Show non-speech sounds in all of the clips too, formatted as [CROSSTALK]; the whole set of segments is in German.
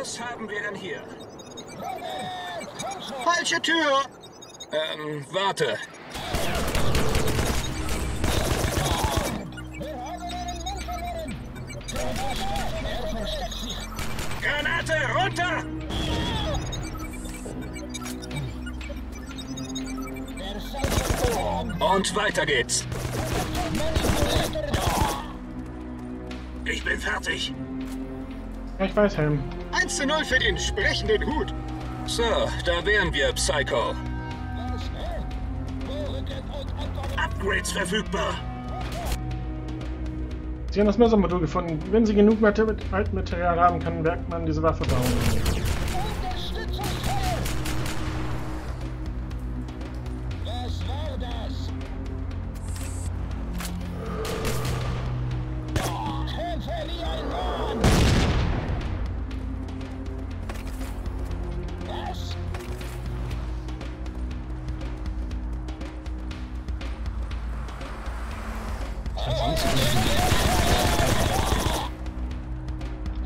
Was haben wir denn hier? Falsche Tür! Ähm, warte. Granate, runter! Und weiter geht's. Ich bin fertig. Ja, ich weiß, Helm. 1 zu 0 für den sprechenden Hut. So, da wären wir, Psycho. Upgrades verfügbar. Sie haben das Mörsermodul gefunden. Wenn Sie genug Mater- Altmaterial haben, kann Bergmann diese Waffe bauen.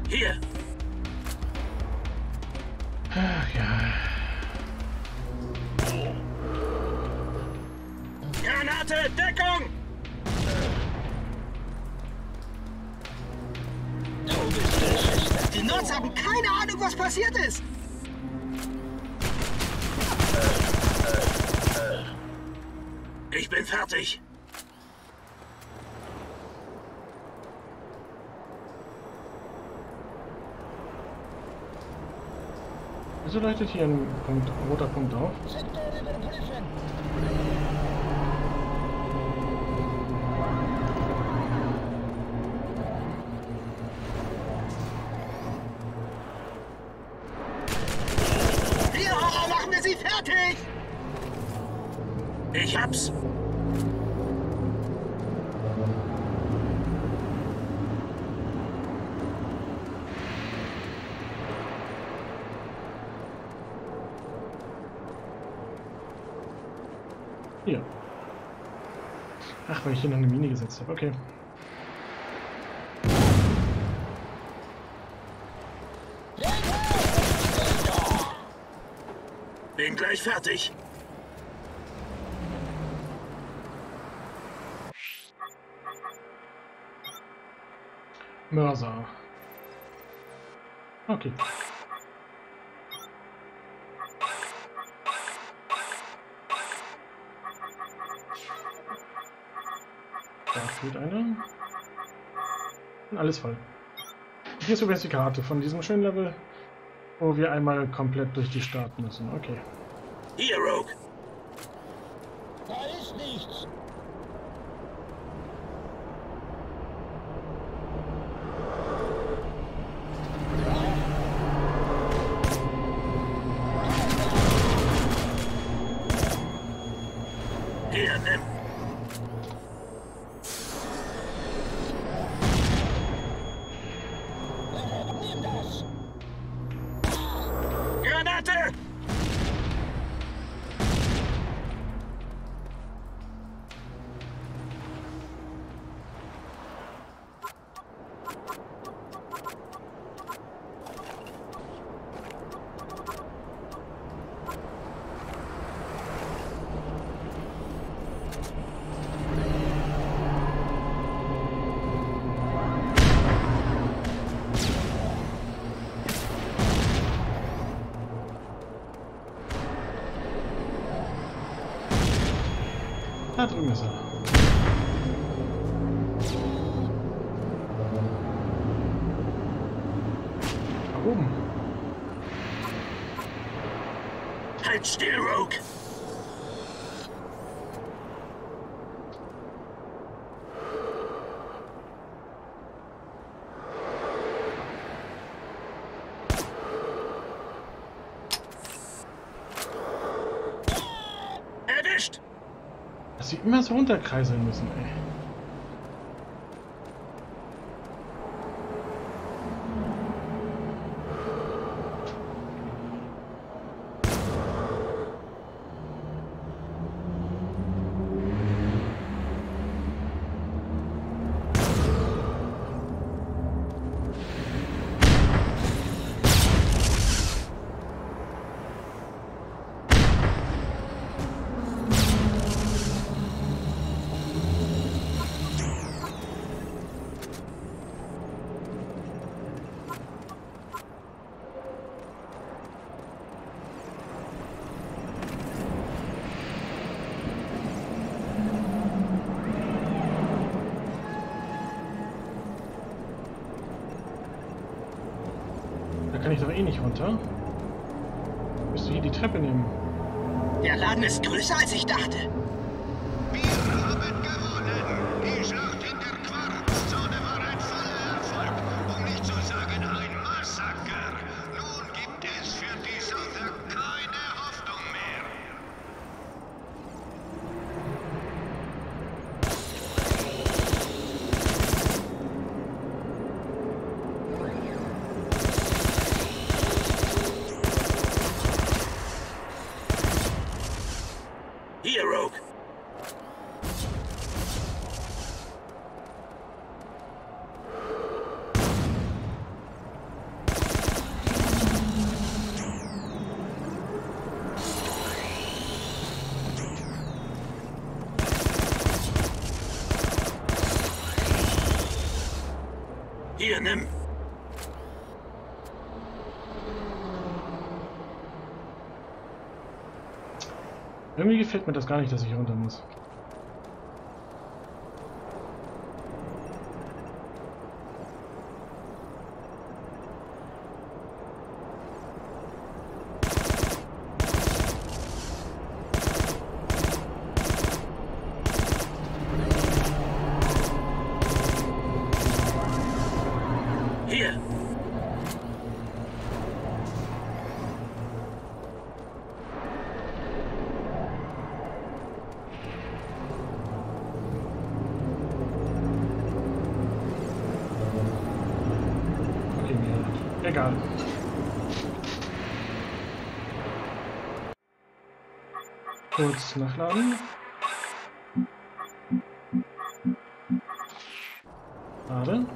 Hier, Ach ja. Granate, Deckung! Die Nerds haben keine Ahnung, was passiert ist. Ich bin fertig. Wieso leuchtet hier ein Punkt, roter Punkt auf? Sektor überprüfen! Hier, Horror, machen wir sie fertig! Ich hab's. Hier. Ach, weil ich noch eine Mine gesetzt habe. Okay. Bin gleich fertig. Mörser. Okay. Fehlt einer. Und alles voll. Hier ist übrigens die Karte von diesem schönen Level, wo wir einmal komplett durch die Stadt müssen. Okay. Hier, Rogue. Da ist nichts! Drüben ist er. Da oben. Halt still, Rogue. Erwischt! Dass sie immer so runterkreiseln müssen, ey. Aber eh nicht runter. Müsst du hier die Treppe nehmen. Der Laden ist größer, als ich dachte. Hier, nimm. Irgendwie gefällt mir das gar nicht, dass ich runter muss. Hier. Okay, mir egal. Kurz nachladen. Schade.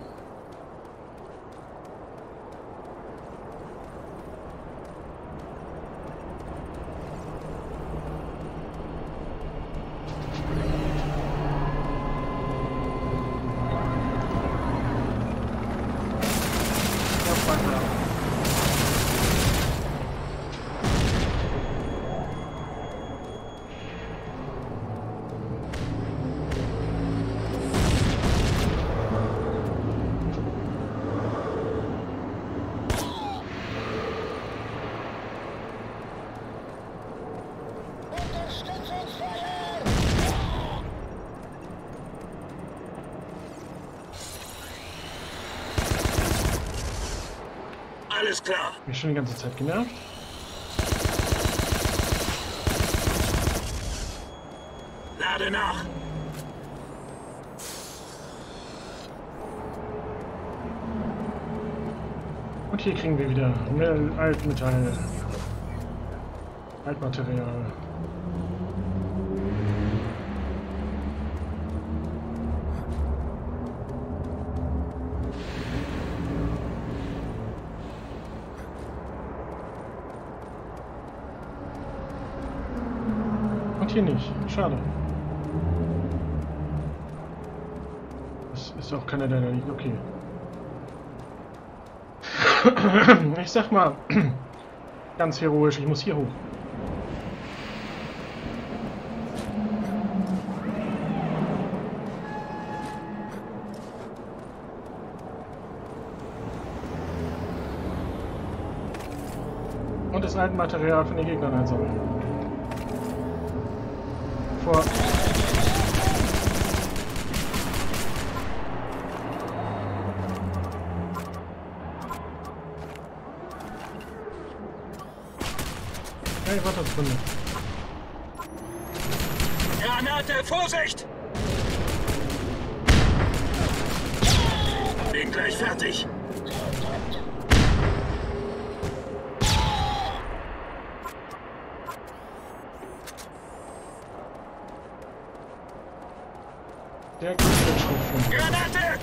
Ja, weiter. Unterstützungsfeuer! Alles klar. Mich schon die ganze Zeit genervt. Lade nach. Und hier kriegen wir wieder Mel Altmetall. Altmaterial. Hier nicht. Schade. Das ist auch keiner da liegt. Okay. [COUGHS] Ich sag mal, [COUGHS] ganz heroisch, ich muss hier hoch. Und das Altenmaterial von den Gegnern einsammeln. Vor. Hey, warte eine Sekunde. Granate, Vorsicht! Bin gleich fertig. Der kriegt den Schrotflinte. Granate!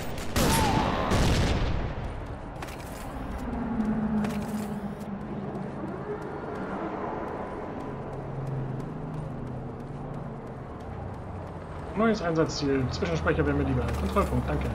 Neues Einsatzziel. Zwischenspeicher wäre mir lieber. Kontrollpunkt, danke.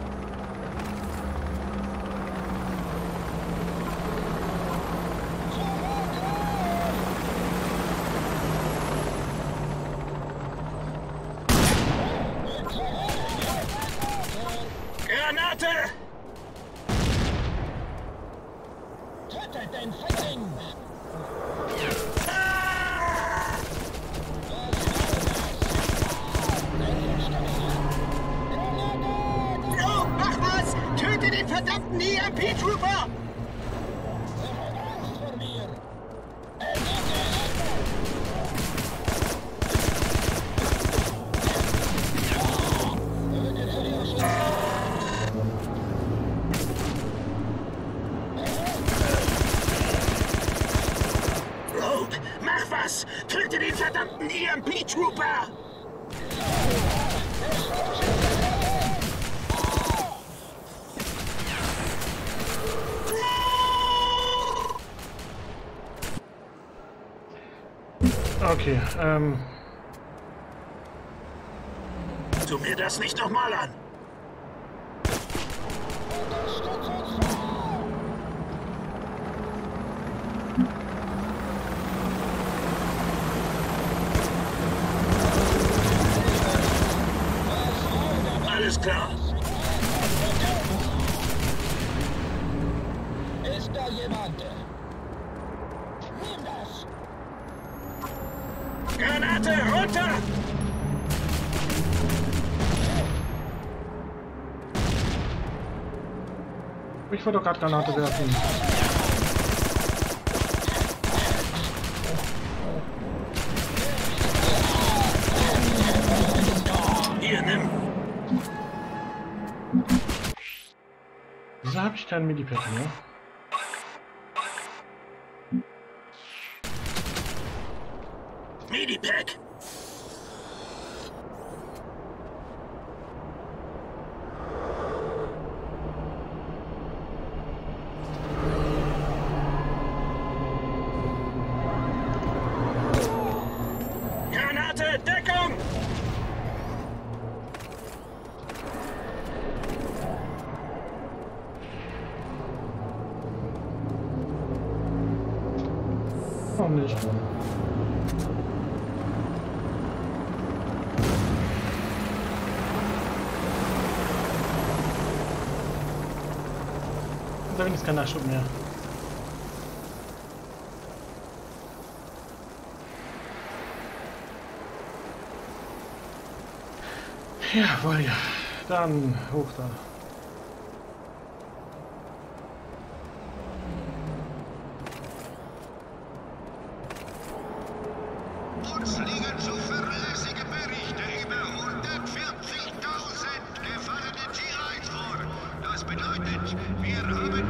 Okay, ähm, Tu mir das nicht nochmal an! Alles klar. Ist da jemand? Nimm das. Granate runter! Ich wollte doch gerade Granate werfen. Hier, nimm. Wieso habe ich keinen Medipad mehr? Medipack. Granate, Deckung! Warum nicht? Da ist kein Nachschub mehr. Jawohl, ja. Dann hoch da.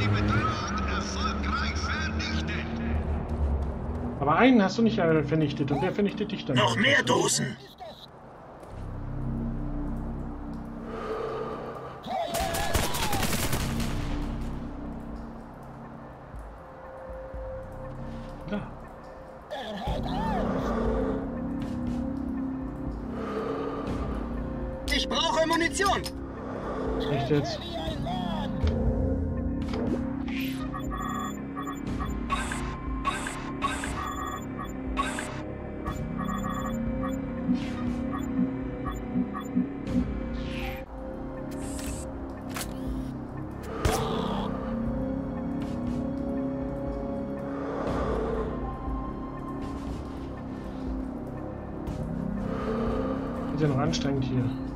Die Bedrohung erfolgreich vernichtet. Aber einen hast du nicht äh, vernichtet und wer vernichtet dich dann? Noch mehr Dosen. Anstrengend hier.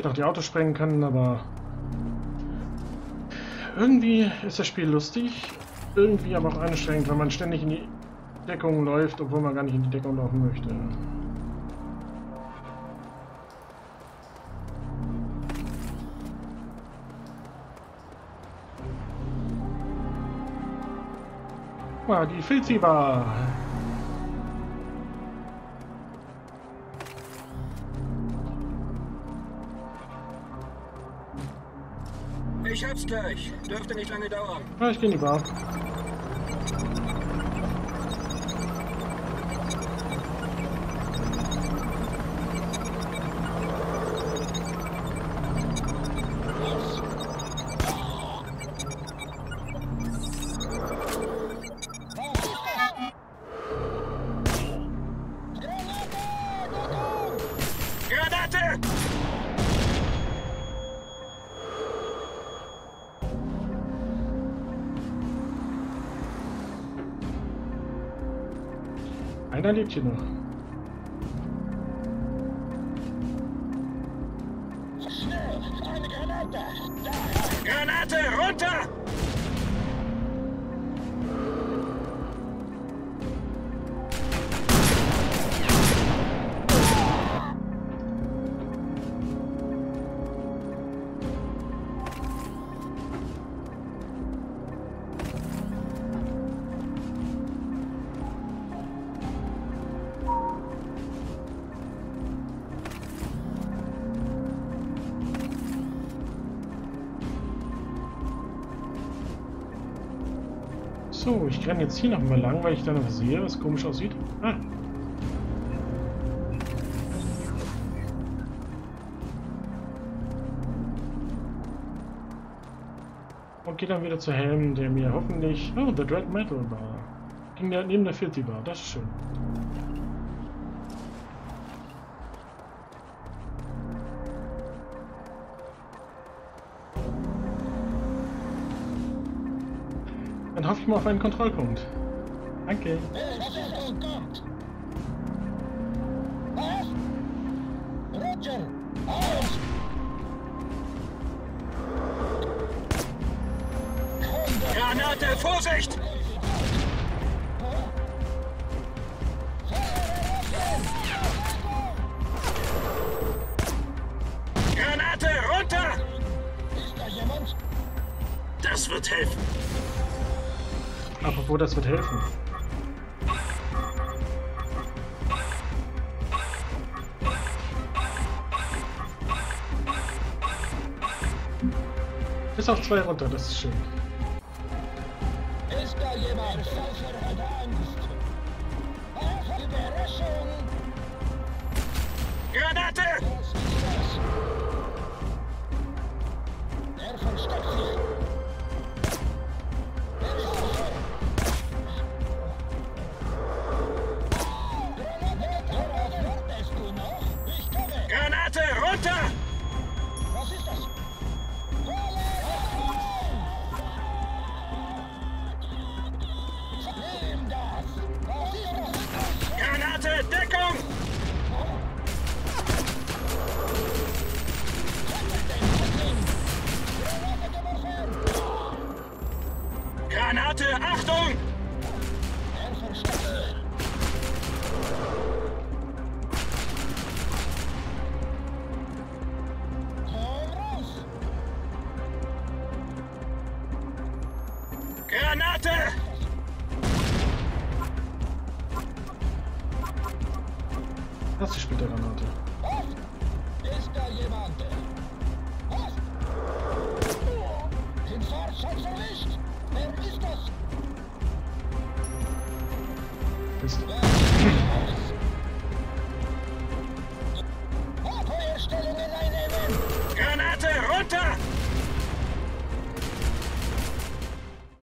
Hätte auch die Autos sprengen können, aber irgendwie ist das Spiel lustig, irgendwie aber auch anstrengend, weil man ständig in die Deckung läuft, obwohl man gar nicht in die Deckung laufen möchte. Ah, die Filzibar. Gleich. Dürfte nicht lange dauern. Ah, ich gehe die Bar. Einer So, ich renne jetzt hier noch mal lang, weil ich dann was sehe, was komisch aussieht. Ah. Und gehe dann wieder zu Helm, der mir hoffentlich... Oh, the Dread Metal Bar. Ging der, neben der Filthy Bar, das ist schön. Mal auf einen Kontrollpunkt. Danke. Bestätigung kommt! Was? Roger! Aus! Granate, Vorsicht! Granate runter! Ist da jemand? Das wird helfen. Apropos, das wird helfen. Bis auf zwei runter, das ist schön. Ist da jemand? Pfeifer hat Angst! Was? Überraschung! Granate! Er versteckt sich! Granate! Das ist später Granate.